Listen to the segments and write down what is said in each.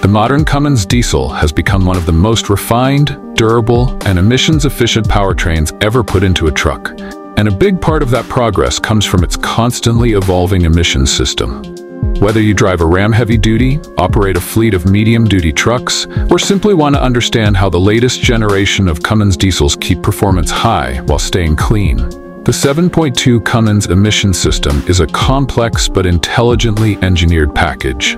The modern Cummins diesel has become one of the most refined, durable, and emissions-efficient powertrains ever put into a truck. And a big part of that progress comes from its constantly evolving emissions system. Whether you drive a Ram heavy duty, operate a fleet of medium-duty trucks, or simply want to understand how the latest generation of Cummins diesels keep performance high while staying clean, the 7.2 Cummins emission system is a complex but intelligently engineered package.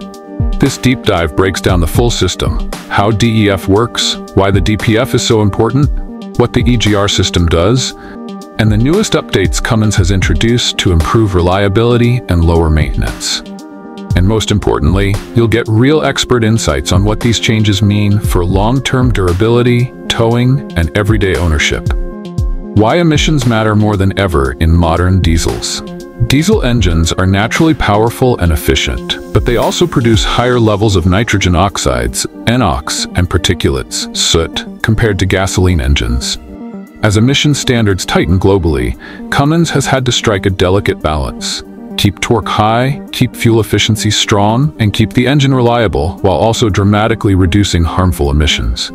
This deep dive breaks down the full system, how DEF works, why the DPF is so important, what the EGR system does, and the newest updates Cummins has introduced to improve reliability and lower maintenance. And most importantly, you'll get real expert insights on what these changes mean for long-term durability, towing, and everyday ownership. Why emissions matter more than ever in modern diesels. Diesel engines are naturally powerful and efficient, but they also produce higher levels of nitrogen oxides, NOx, and particulates, soot, compared to gasoline engines. As emission standards tighten globally, Cummins has had to strike a delicate balance. Keep torque high, keep fuel efficiency strong, and keep the engine reliable while also dramatically reducing harmful emissions.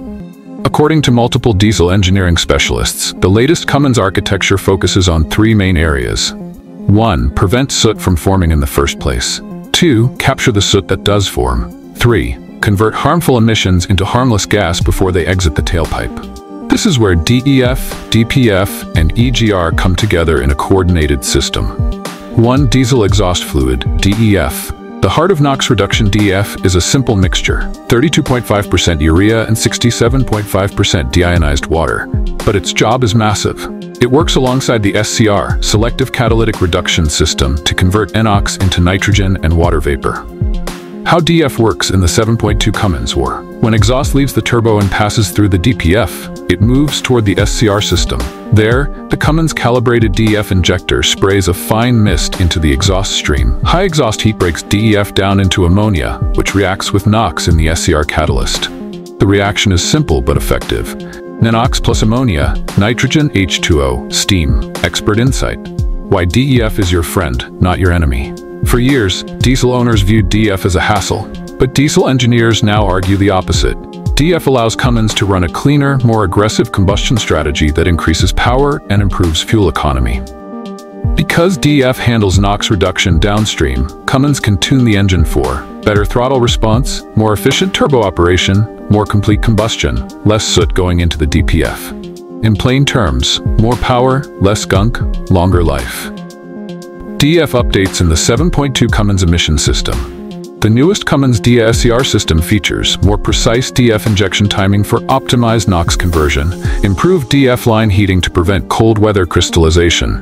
According to multiple diesel engineering specialists, the latest Cummins architecture focuses on three main areas. 1. Prevent soot from forming in the first place. 2. Capture the soot that does form. 3. Convert harmful emissions into harmless gas before they exit the tailpipe. This is where DEF, DPF, and EGR come together in a coordinated system. 1. Diesel exhaust fluid, DEF. The heart of NOx reduction DEF is a simple mixture, 32.5% urea and 67.5% deionized water. But its job is massive. It works alongside the SCR, Selective Catalytic Reduction System, to convert NOx into nitrogen and water vapor. How DEF works in the 7.2 Cummins war. When exhaust leaves the turbo and passes through the DPF, it moves toward the SCR system. There, the Cummins calibrated DEF injector sprays a fine mist into the exhaust stream. High exhaust heat breaks DEF down into ammonia, which reacts with NOx in the SCR catalyst. The reaction is simple but effective. NOx plus ammonia, nitrogen H2O, steam, expert insight. Why DEF is your friend, not your enemy. For years, diesel owners viewed DEF as a hassle, but diesel engineers now argue the opposite. DEF allows Cummins to run a cleaner, more aggressive combustion strategy that increases power and improves fuel economy. Because DEF handles NOx reduction downstream, Cummins can tune the engine for better throttle response, more efficient turbo operation, more complete combustion, less soot going into the DPF. In plain terms, more power, less gunk, longer life. DEF updates in the 7.2 Cummins emission system. The newest Cummins DEF system features more precise DEF injection timing for optimized NOx conversion, improved DEF line heating to prevent cold weather crystallization,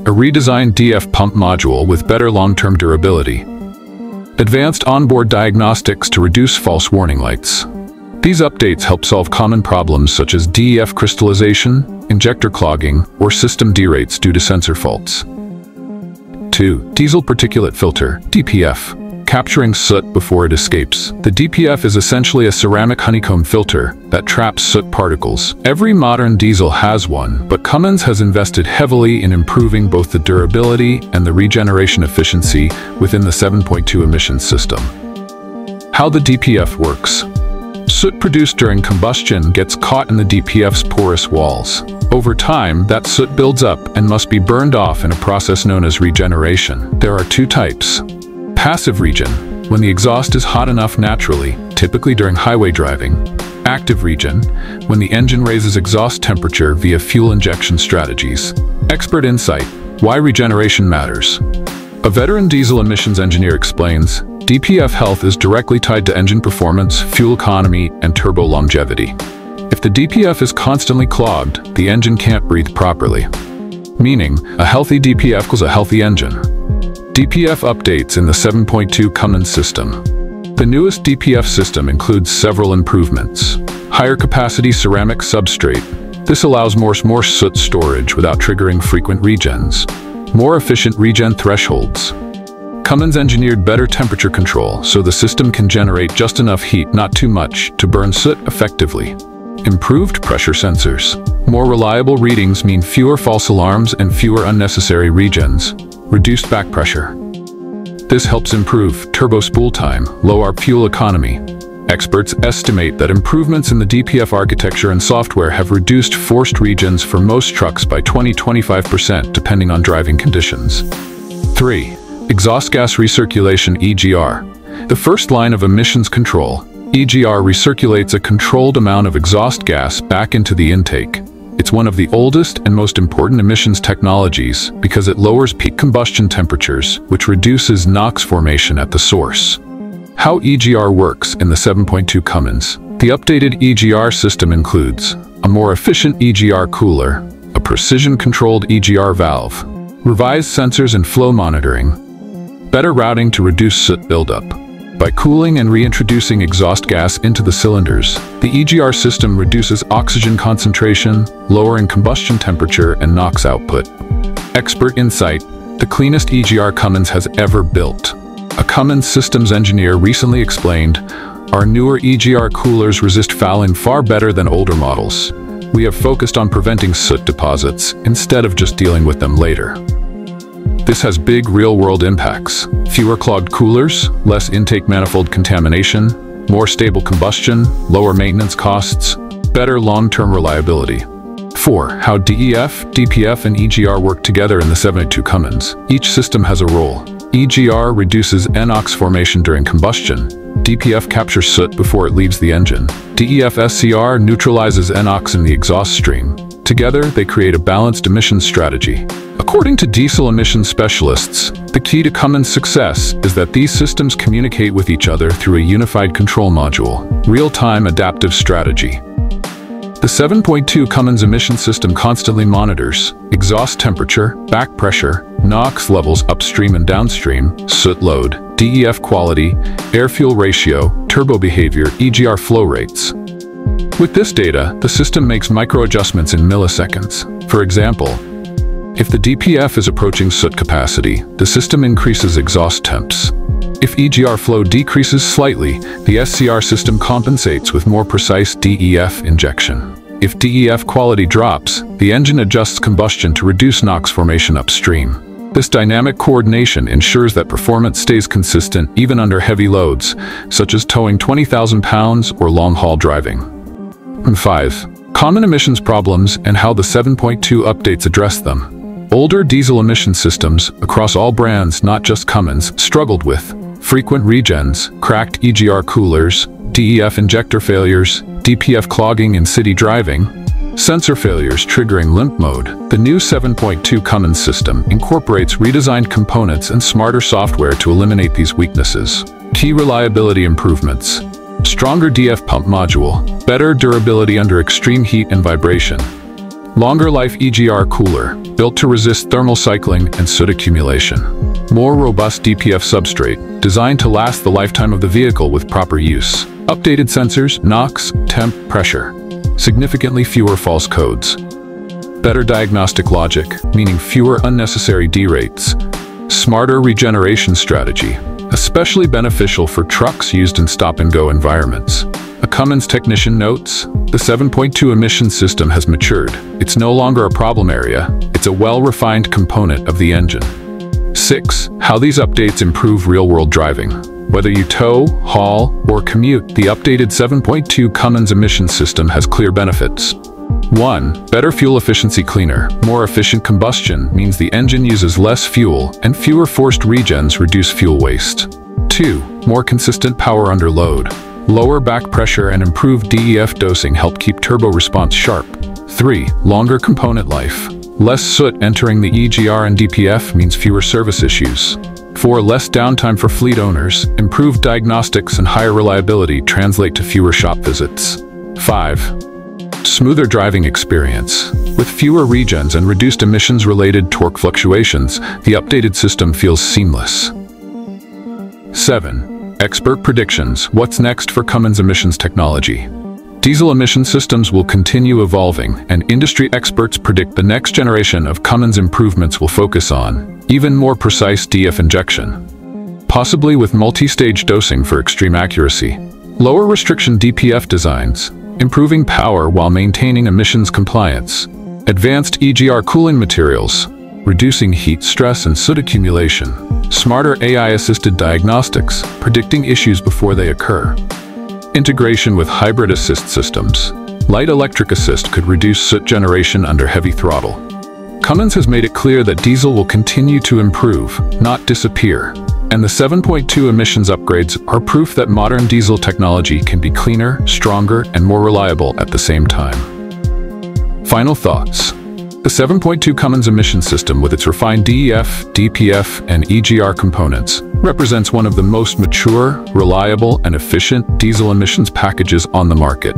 a redesigned DEF pump module with better long-term durability, advanced onboard diagnostics to reduce false warning lights, these updates help solve common problems such as DEF crystallization, injector clogging, or system derates due to sensor faults. 2. Diesel Particulate Filter, DPF. Capturing soot before it escapes. The DPF is essentially a ceramic honeycomb filter that traps soot particles. Every modern diesel has one, but Cummins has invested heavily in improving both the durability and the regeneration efficiency within the 7.2 emissions system. How the DPF works. Soot produced during combustion gets caught in the DPF's porous walls. Over time, that soot builds up and must be burned off in a process known as regeneration. There are two types. Passive regen, when the exhaust is hot enough naturally, typically during highway driving. Active regen, when the engine raises exhaust temperature via fuel injection strategies. Expert insight, why regeneration matters. A veteran diesel emissions engineer explains, DPF health is directly tied to engine performance, fuel economy, and turbo longevity. If the DPF is constantly clogged, the engine can't breathe properly. Meaning, a healthy DPF equals a healthy engine. DPF updates in the 7.2 Cummins system. The newest DPF system includes several improvements. Higher capacity ceramic substrate. This allows more, more soot storage without triggering frequent regens. More efficient regen thresholds. Cummins engineered better temperature control so the system can generate just enough heat, not too much, to burn soot effectively. Improved pressure sensors. More reliable readings mean fewer false alarms and fewer unnecessary regens. Reduced back pressure. This helps improve turbo spool time, lower fuel economy. Experts estimate that improvements in the DPF architecture and software have reduced forced regens for most trucks by 20-25% depending on driving conditions. 3. Exhaust gas recirculation EGR. The first line of emissions control, EGR recirculates a controlled amount of exhaust gas back into the intake. It's one of the oldest and most important emissions technologies because it lowers peak combustion temperatures, which reduces NOx formation at the source. How EGR works in the 7.2 Cummins. The updated EGR system includes a more efficient EGR cooler, a precision-controlled EGR valve, revised sensors and flow monitoring, better routing to reduce soot buildup, by cooling and reintroducing exhaust gas into the cylinders, the EGR system reduces oxygen concentration, lowering combustion temperature and NOx output. Expert insight, the cleanest EGR Cummins has ever built. A Cummins systems engineer recently explained, our newer EGR coolers resist fouling far better than older models. We have focused on preventing soot deposits instead of just dealing with them later. This has big real-world impacts. Fewer clogged coolers, less intake manifold contamination, more stable combustion, lower maintenance costs, better long-term reliability. 4. How DEF, DPF, and EGR work together in the 72 Cummins. Each system has a role. EGR reduces NOx formation during combustion. DPF captures soot before it leaves the engine. DEF SCR neutralizes NOx in the exhaust stream. Together, they create a balanced emissions strategy. According to diesel emissions specialists, the key to Cummins' success is that these systems communicate with each other through a unified control module, real-time adaptive strategy. The 7.2 Cummins emission system constantly monitors exhaust temperature, back pressure, NOx levels upstream and downstream, soot load, DEF quality, air-fuel ratio, turbo behavior, EGR flow rates. With this data, the system makes micro-adjustments in milliseconds. For example, if the DPF is approaching soot capacity, the system increases exhaust temps. If EGR flow decreases slightly, the SCR system compensates with more precise DEF injection. If DEF quality drops, the engine adjusts combustion to reduce NOx formation upstream. This dynamic coordination ensures that performance stays consistent even under heavy loads, such as towing 20,000 pounds or long-haul driving. 5. Common emissions problems and how the 7.2 updates address them. Older diesel emission systems, across all brands, not just Cummins, struggled with frequent regens, cracked EGR coolers, DEF injector failures, DPF clogging in city driving, sensor failures triggering limp mode. The new 7.2 Cummins system incorporates redesigned components and smarter software to eliminate these weaknesses. Key reliability improvements. Stronger DEF pump module, better durability under extreme heat and vibration. Longer life EGR cooler, built to resist thermal cycling and soot accumulation. More robust DPF substrate, designed to last the lifetime of the vehicle with proper use. Updated sensors, NOx, temp, pressure. Significantly fewer false codes. Better diagnostic logic, meaning fewer unnecessary derates. Smarter regeneration strategy, especially beneficial for trucks used in stop-and-go environments. A Cummins technician notes, the 7.2 emission system has matured. It's no longer a problem area, it's a well-refined component of the engine. 6. How these updates improve real-world driving. Whether you tow, haul, or commute, the updated 7.2 Cummins emission system has clear benefits. 1. Better fuel efficiency cleaner. More efficient combustion means the engine uses less fuel and fewer forced regens reduce fuel waste. 2. More consistent power under load. Lower back pressure and improved DEF dosing help keep turbo response sharp. 3. Longer component life. Less soot entering the EGR and DPF means fewer service issues. 4. Less downtime for fleet owners. Improved diagnostics and higher reliability translate to fewer shop visits. 5 smoother driving experience. With fewer regens and reduced emissions-related torque fluctuations, the updated system feels seamless. 7. Expert predictions. What's next for Cummins emissions technology? Diesel emission systems will continue evolving, and industry experts predict the next generation of Cummins improvements will focus on even more precise DEF injection, possibly with multi-stage dosing for extreme accuracy, lower restriction DPF designs, improving power while maintaining emissions compliance. Advanced EGR cooling materials, reducing heat stress and soot accumulation. Smarter AI-assisted diagnostics, predicting issues before they occur. Integration with hybrid assist systems. Light electric assist could reduce soot generation under heavy throttle. Cummins has made it clear that diesel will continue to improve, not disappear. And the 7.2 emissions upgrades are proof that modern diesel technology can be cleaner, stronger, and more reliable at the same time. Final thoughts. The 7.2 Cummins emission system with its refined DEF, DPF, and EGR components represents one of the most mature, reliable, and efficient diesel emissions packages on the market.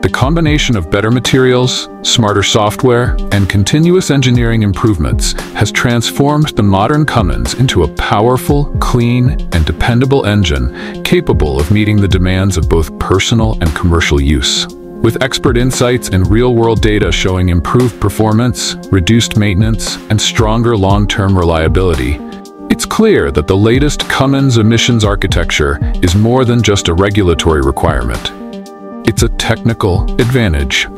The combination of better materials, smarter software, and continuous engineering improvements has transformed the modern Cummins into a powerful, clean, and dependable engine capable of meeting the demands of both personal and commercial use. With expert insights and real-world data showing improved performance, reduced maintenance, and stronger long-term reliability, it's clear that the latest Cummins emissions architecture is more than just a regulatory requirement. It's a technical advantage